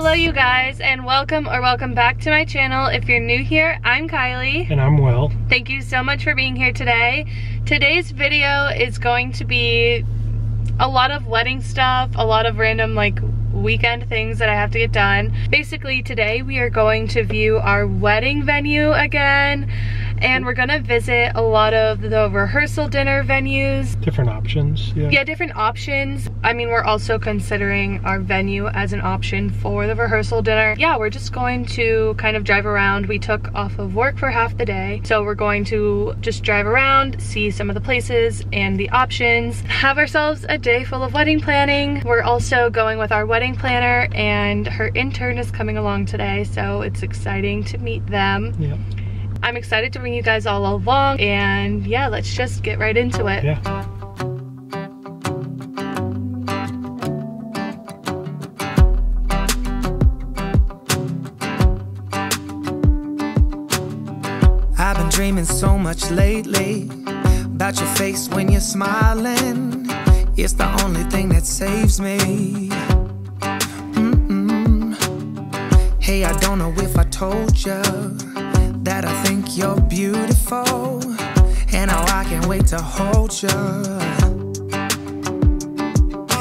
Hello you guys and welcome or welcome back to my channel. If you're new here, I'm Kylie. And I'm Will. Thank you so much for being here today. Today's video is going to be a lot of wedding stuff, a lot of random like weekend things that I have to get done. Basically today we are going to view our wedding venue again and we're gonna visit a lot of the rehearsal dinner venues. Different options, yeah. Yeah, different options. I mean, we're also considering our venue as an option for the rehearsal dinner. Yeah, we're just going to kind of drive around. We took off of work for half the day, so we're going to just drive around, see some of the places and the options, have ourselves a day full of wedding planning. We're also going with our wedding planner and her intern is coming along today, so it's exciting to meet them. Yeah. I'm excited to bring you guys all along and yeah, let's just get right into it. Yeah. I've been dreaming so much lately about your face when you're smiling. It's the only thing that saves me. Mm-mm. Hey, I don't know if I told you that I think you're beautiful, and how I can't wait to hold you.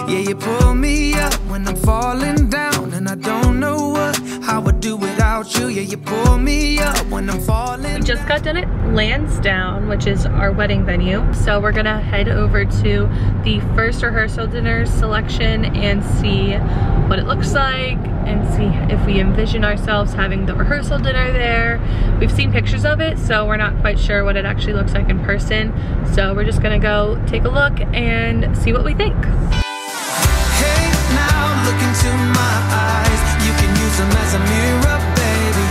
Yeah, you pull me up when I'm falling down, and I don't know what I would do without you. Yeah, you pull me up when I'm falling. We just got done at Lansdowne, which is our wedding venue. So we're gonna head over to the first rehearsal dinner selection and see what it looks like and see if we envision ourselves having the rehearsal dinner there. We've seen pictures of it, so we're not quite sure what it actually looks like in person. So we're just gonna go take a look and see what we think. Hey, now look into my eyes. You can use them as a mirror, baby.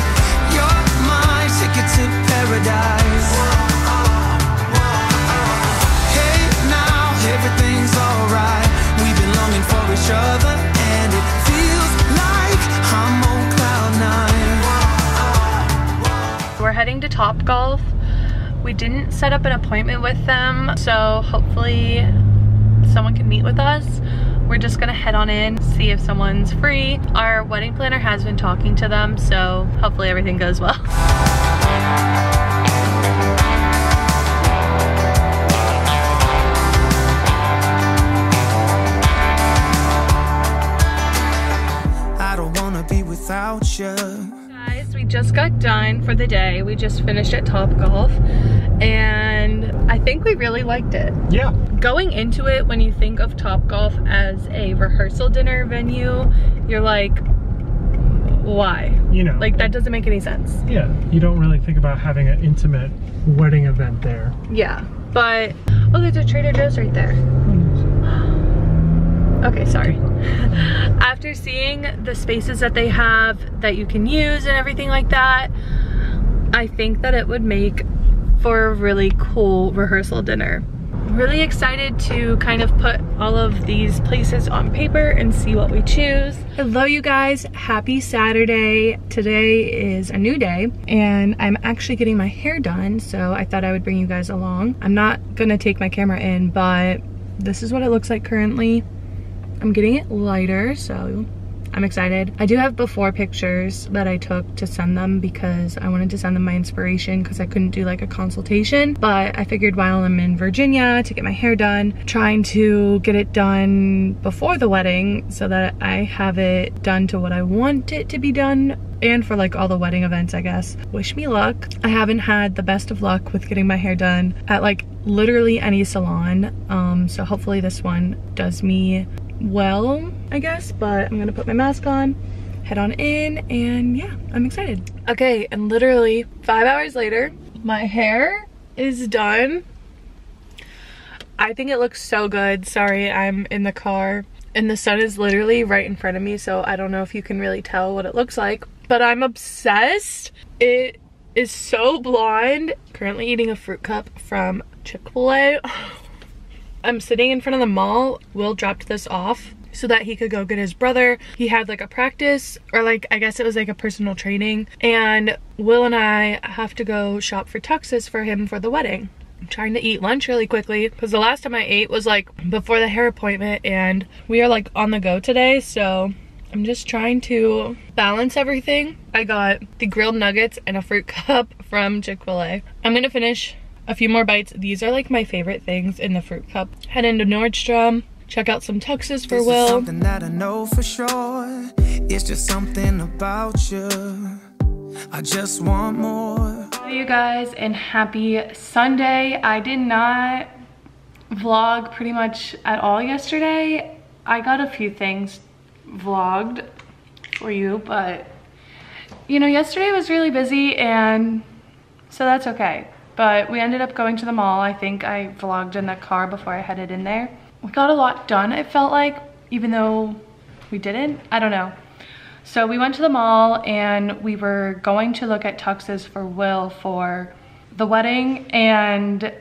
You're my ticket to paradise. Top Golf. We didn't set up an appointment with them, so hopefully someone can meet with us. We're just gonna head on in, see if someone's free. Our wedding planner has been talking to them, so hopefully everything goes well. just got done for the day. We just finished at Top Golf and I think we really liked it. Yeah. Going into it, when you think of Top Golf as a rehearsal dinner venue, you're like, why? You know. Like that doesn't make any sense. Yeah. You don't really think about having an intimate wedding event there. Yeah, but, oh, there's a Trader Joe's right there. Okay, sorry. After seeing the spaces that they have that you can use and everything like that, I think that it would make for a really cool rehearsal dinner. Really excited to kind of put all of these places on paper and see what we choose. Hello you guys, happy Saturday. Today is a new day and I'm actually getting my hair done so I thought I would bring you guys along. I'm not gonna take my camera in but this is what it looks like currently. I'm getting it lighter, so I'm excited. I do have before pictures that I took to send them because I wanted to send them my inspiration because I couldn't do like a consultation. But I figured while I'm in Virginia to get my hair done, trying to get it done before the wedding so that I have it done to what I want it to be done and for like all the wedding events I guess. Wish me luck. I haven't had the best of luck with getting my hair done at like literally any salon. Um, so hopefully this one does me well, I guess, but I'm gonna put my mask on, head on in, and yeah, I'm excited. Okay, and literally five hours later, my hair is done. I think it looks so good. Sorry, I'm in the car and the sun is literally right in front of me, so I don't know if you can really tell what it looks like, but I'm obsessed. It is so blonde. Currently eating a fruit cup from Chick-fil-A. I'm sitting in front of the mall. Will dropped this off so that he could go get his brother. He had like a practice or like I guess it was like a personal training and Will and I have to go shop for tuxes for him for the wedding. I'm trying to eat lunch really quickly because the last time I ate was like before the hair appointment and we are like on the go today so I'm just trying to balance everything. I got the grilled nuggets and a fruit cup from Chick-fil-A. I'm gonna finish a few more bites. These are like my favorite things in the fruit cup. Head into Nordstrom, check out some tuxes for This is Will. something that I know for sure. It's just something about you. I just want more. Hello you guys and happy Sunday. I did not vlog pretty much at all yesterday. I got a few things vlogged for you, but you know, yesterday was really busy and so that's okay. But we ended up going to the mall. I think I vlogged in the car before I headed in there. We got a lot done, it felt like, even though we didn't. I don't know. So we went to the mall and we were going to look at tuxes for Will for the wedding and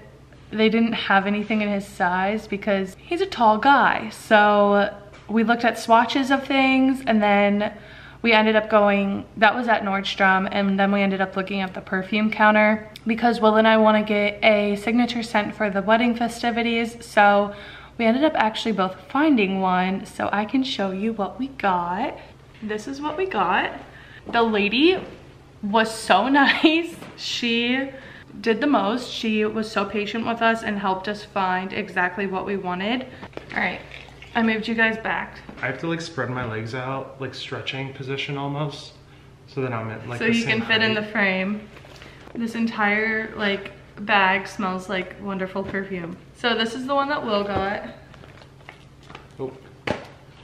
they didn't have anything in his size because he's a tall guy. So we looked at swatches of things and then we ended up going, that was at Nordstrom, and then we ended up looking at the perfume counter because Will and I want to get a signature scent for the wedding festivities. So we ended up actually both finding one so I can show you what we got. This is what we got. The lady was so nice. She did the most. She was so patient with us and helped us find exactly what we wanted. All right, I moved you guys back. I have to like spread my legs out, like stretching position almost, so that I'm at like so you can fit in the frame. This entire like bag smells like wonderful perfume. So this is the one that Will got. Oh.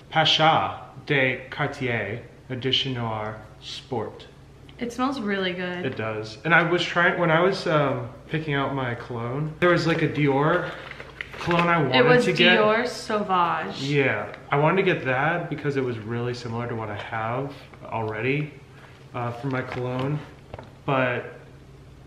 Pasha de Cartier Edition Noire Sport. It smells really good. It does. And I was trying when I was um, picking out my cologne. There was like a Dior cologne I wanted It was to get. Dior Sauvage. Yeah, I wanted to get that because it was really similar to what I have already uh, for my cologne. But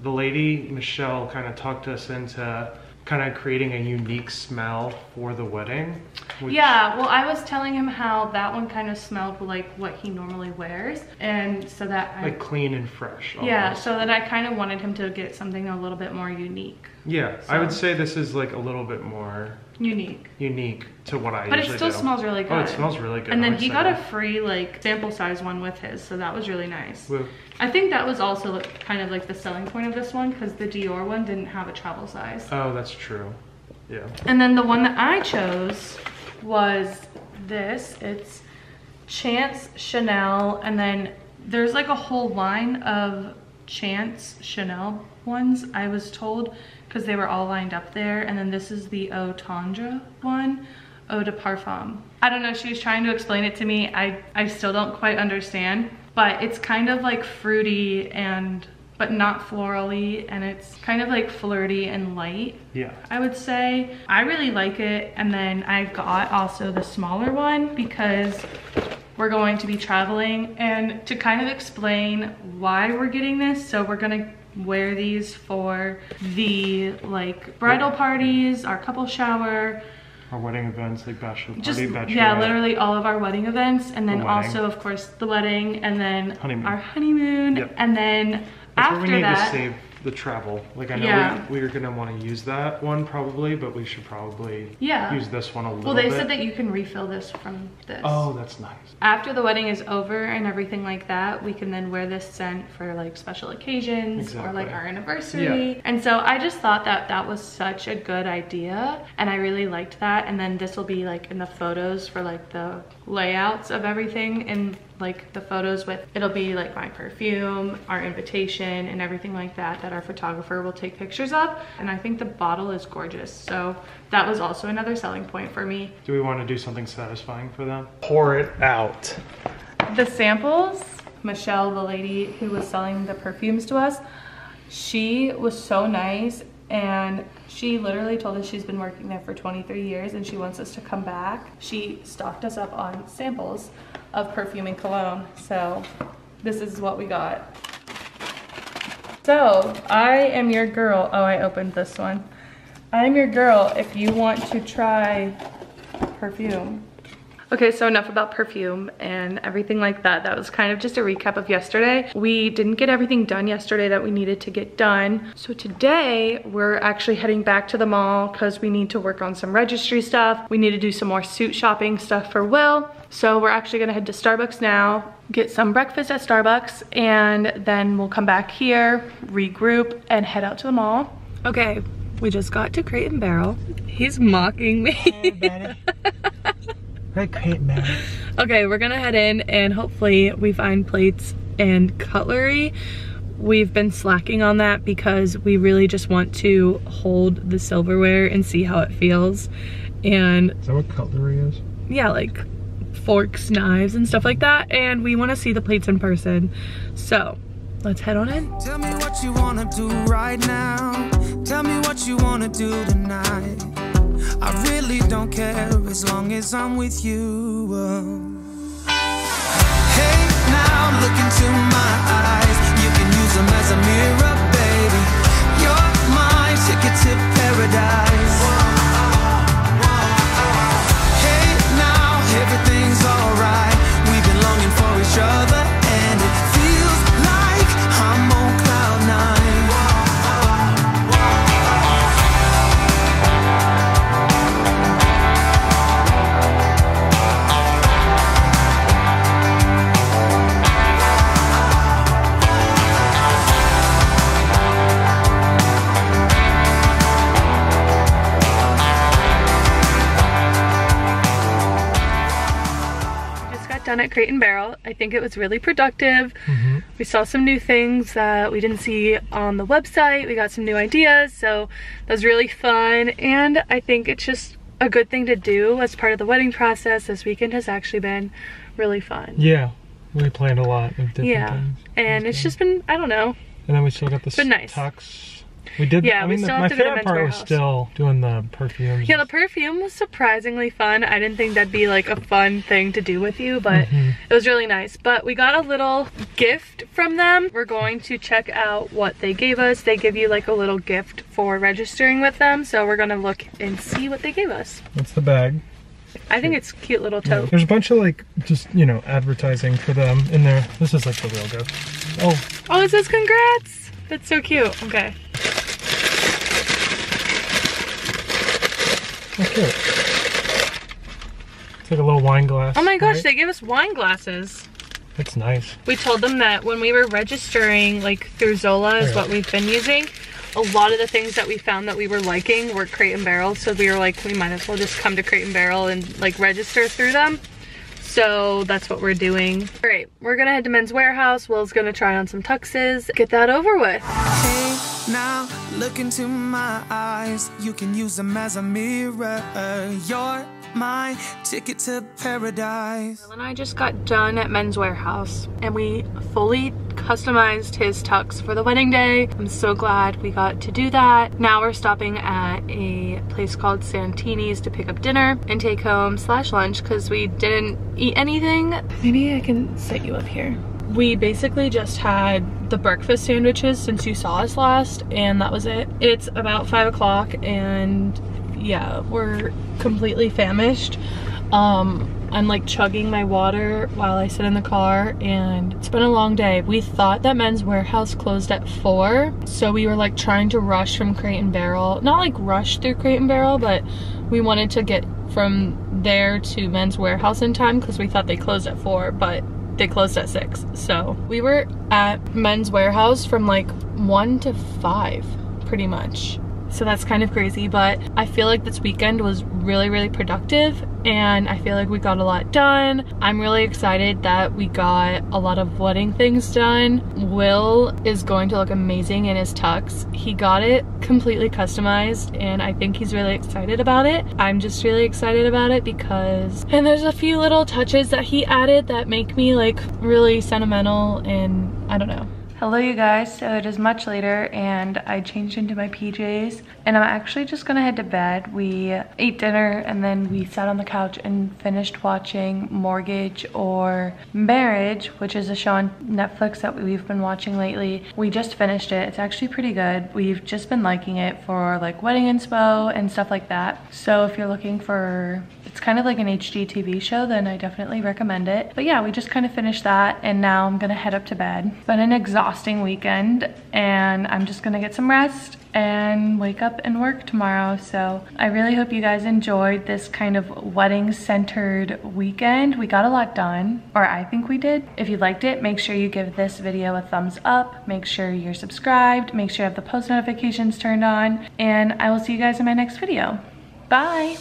the lady, Michelle, kind of talked us into kind of creating a unique smell for the wedding. which- Yeah, well, I was telling him how that one kind of smelled like what he normally wears, and so that I, Like clean and fresh. yeah, so that I kind of wanted him to get something a little bit more unique. Yeah, I would say this is like a little bit more Unique. unique to what I But it still do. smells really good. Oh, it smells really good. And then he got a free like sample size one with his, so that was really nice. Woo. I think that was also kind of like the selling point of this one because the Dior one didn't have a travel size. Oh, that's true. Yeah. And then the one that I chose was this. It's Chance Chanel, and then there's like a whole line of Chance Chanel ones, I was told, because they were all lined up there. And then this is the Eau Tendre one, Eau de Parfum. I don't know, she was trying to explain it to me. I, I still don't quite understand, but it's kind of like fruity and but not florally and it's kind of like flirty and light Yeah. I would say. I really like it. And then I got also the smaller one because we're going to be traveling and to kind of explain why we're getting this. So we're gonna wear these for the like bridal parties, our couple shower, Our wedding events like bachelor just party, bachelor. yeah, literally all of our wedding events, and then The also of course the wedding, and then Honeymoon. our honeymoon, Yep. and then That's after where we need that, the travel. Like I know Yeah. we, we're gonna want to use that one probably, but we should probably Yeah. use this one a little well, they bit. said that you can refill this from this. Oh, that's nice. after the wedding is over and everything like that, we can then wear this scent for like special occasions or like our anniversary. Yeah. And so I just thought that that was such a good idea and I really liked that. And then this will be like in the photos for like the layouts of everything and like the photos with it'll be like my perfume, our invitation and everything like that that our photographer will take pictures of. And I think the bottle is gorgeous. So that was also another selling point for me. Do we want to do something satisfying for them? Pour it out. The samples, Michelle, the lady who was selling the perfumes to us, she was so nice and she literally told us she's been working there for 23 years and she wants us to come back. She stocked us up on samples of perfume and cologne. So this is what we got. So I am your girl. Oh, I opened this one. I'm your girl if you want to try perfume. Okay, so enough about perfume and everything like that. That was kind of just a recap of yesterday. We didn't get everything done yesterday that we needed to get done. So today we're actually heading back to the mall because we need to work on some registry stuff. We need to do some more suit shopping stuff for Will. So we're actually gonna head to Starbucks now, get some breakfast at Starbucks, and then we'll come back here, regroup, and head out to the mall. Okay, we just got to Crate and Barrel. He's mocking me. Great Crate and Barrel. Okay, we're gonna head in and hopefully we find plates and cutlery. We've been slacking on that because we really just want to hold the silverware and see how it feels. And Is that what cutlery is? yeah, like forks, knives, and stuff like that. And we wanna see the plates in person. So let's head on in. Tell me what you wanna do right now. Tell me what you wanna do tonight. I really don't care as long as I'm with you. Hey, now look into my eyes. You can use them as a mirror, baby. You're my ticket to paradise. Hey, now everything's alright. We've been longing for each other, At Crate and Barrel. I think it was really productive. Mm-hmm. We saw some new things that we didn't see on the website. We got some new ideas, so that was really fun. And I think it's just a good thing to do as part of the wedding process. This weekend has actually been really fun. Yeah, we planned a lot of different Yeah, things. and it's just been, I don't know, And then we still got the nice. tux. We did. Yeah, I we mean, the- still my have to go to favorite part was Warehouse. still doing the perfumes. Yeah, the perfume was surprisingly fun. I didn't think that'd be like a fun thing to do with you, but Mm-hmm. it was really nice. But we got a little gift from them. We're going to check out what they gave us. They give you like a little gift for registering with them. So we're gonna look and see what they gave us. What's the bag. I think it's a cute little tote. There's a bunch of like just you know advertising for them in there. This is like the real gift. Oh, Oh, it says congrats. That's so cute. Okay. How cute. It's like a little wine glass. Oh my gosh, right? they gave us wine glasses. That's nice. We told them that when we were registering, like through Zola is what we've been using. A lot of the things that we found that we were liking were Crate and Barrel, so we were like, we might as well just come to Crate and Barrel and like register through them. So that's what we're doing. All right, we're gonna head to Men's Wearhouse. Will's gonna try on some tuxes, get that over with. Hey, now look into my eyes. You can use them as a mirror. You're my ticket to paradise. Will and I just got done at Men's Wearhouse and we fully customized his tux for the wedding day. I'm so glad we got to do that. Now we're stopping at a place called Santini's to pick up dinner and take home slash lunch because we didn't eat anything. Maybe I can set you up here. We basically just had the breakfast sandwiches since you saw us last and that was it. It's about five o'clock and yeah, we're completely famished. Um, I'm like chugging my water while I sit in the car and it's been a long day. We thought that Men's Wearhouse closed at 4, so we were like trying to rush from Crate and Barrel. Not like rush through Crate and Barrel, but we wanted to get from there to Men's Wearhouse in time because we thought they closed at 4, but they closed at 6. So we were at Men's Wearhouse from like 1 to 5 pretty much. So that's kind of crazy, but I feel like this weekend was really, really productive and I feel like we got a lot done. I'm really excited that we got a lot of wedding things done. Will is going to look amazing in his tux. He got it completely customized and I think he's really excited about it. I'm just really excited about it because, and there's a few little touches that he added that make me like really sentimental and I don't know. Hello you guys, so it is much later and I changed into my PJs and I'm actually just gonna head to bed. We ate dinner and then we sat on the couch and finished watching Mortgage or Marriage, which is a show on Netflix that we've been watching lately. We just finished it. It's actually pretty good. We've just been liking it for like wedding inspo and stuff like that. So if you're looking for, it's kind of like an HGTV show, then I definitely recommend it. But yeah, we just kind of finished that and now I'm gonna head up to bed. It's been an exhausting weekend and I'm just gonna get some rest and wake up and work tomorrow. So I really hope you guys enjoyed this kind of wedding centered weekend. We got a lot done, or I think we did. If you liked it, make sure you give this video a thumbs up. Make sure you're subscribed. Make sure you have the post notifications turned on. And I will see you guys in my next video. Bye.